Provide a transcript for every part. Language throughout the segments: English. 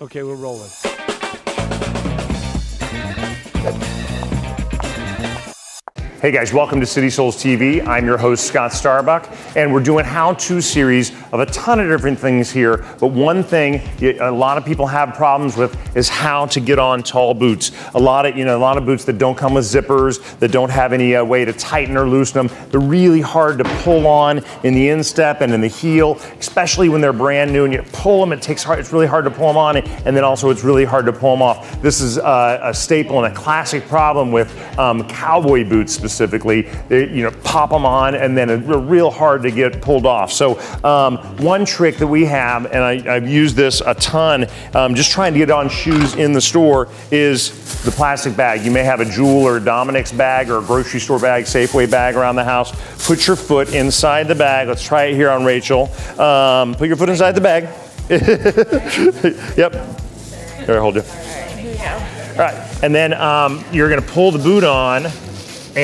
Okay, we're rolling. Hey guys, welcome to City Soles TV. I'm your host, Scott Starbuck, and we're doing how-to series of a ton of different things here. But one thing a lot of people have problems with is how to get on tall boots. A lot of, you know, a lot of boots that don't come with zippers, that don't have any uh, way to tighten or loosen them. They're really hard to pull on in the instep and in the heel, especially when they're brand new and you pull them, it takes hard, it's really hard to pull them on, and then also it's really hard to pull them off. This is uh, a staple and a classic problem with um, cowboy boots specifically, they, you know, pop them on and then they're real hard to get pulled off. So um, one trick that we have, and I, have used this a ton, um, just trying to get on shoes in the store, is the plastic bag. You may have a Jewel or a Dominick's bag or a grocery store bag, Safeway bag around the house. Put your foot inside the bag. Let's try it here on Rachel. Um, put your foot inside the bag. yep. Here, hold you. All right, and then um, you're gonna pull the boot on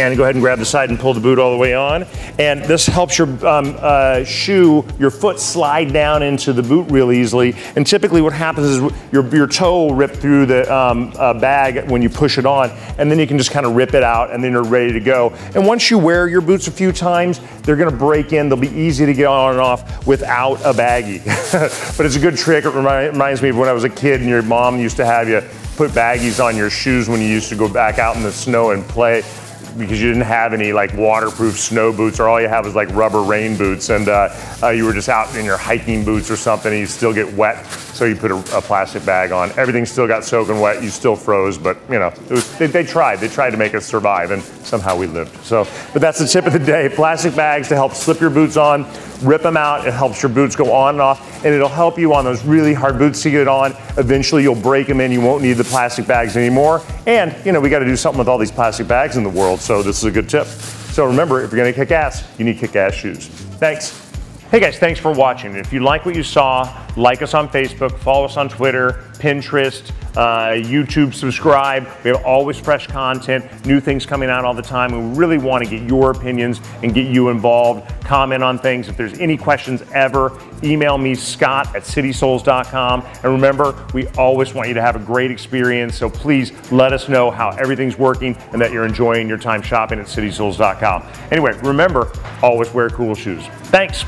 and go ahead and grab the side and pull the boot all the way on. And this helps your um, uh, shoe, your foot slide down into the boot real easily. And typically what happens is your, your toe will rip through the um, uh, bag when you push it on, and then you can just kind of rip it out and then you're ready to go. And once you wear your boots a few times, they're gonna break in, they'll be easy to get on and off without a baggie. but it's a good trick, it reminds me of when I was a kid and your mom used to have you put baggies on your shoes when you used to go back out in the snow and play because you didn't have any like waterproof snow boots or all you have is like rubber rain boots and uh, uh, you were just out in your hiking boots or something and you still get wet so you put a, a, plastic bag on everything still got soaking wet you still froze but you know was, they, they, tried they tried to make us survive and somehow we lived so but that's the tip of the day plastic bags to help slip your boots on rip them out. It helps your boots go on and off, and it'll help you on those really hard boots to get on. Eventually, you'll break them in. You won't need the plastic bags anymore. And, you know, we got to do something with all these plastic bags in the world, so this is a good tip. So remember, if you're going to kick ass, you need kick ass shoes. Thanks. Hey guys, thanks for watching. If you like what you saw, like us on Facebook, follow us on Twitter, Pinterest, uh, YouTube, subscribe. We have always fresh content, new things coming out all the time. We really want to get your opinions and get you involved. Comment on things. If there's any questions ever, email me, scott at citysoles.com. And remember, we always want you to have a great experience. So please let us know how everything's working and that you're enjoying your time shopping at citysoles.com. Anyway, remember, always wear cool shoes. Thanks.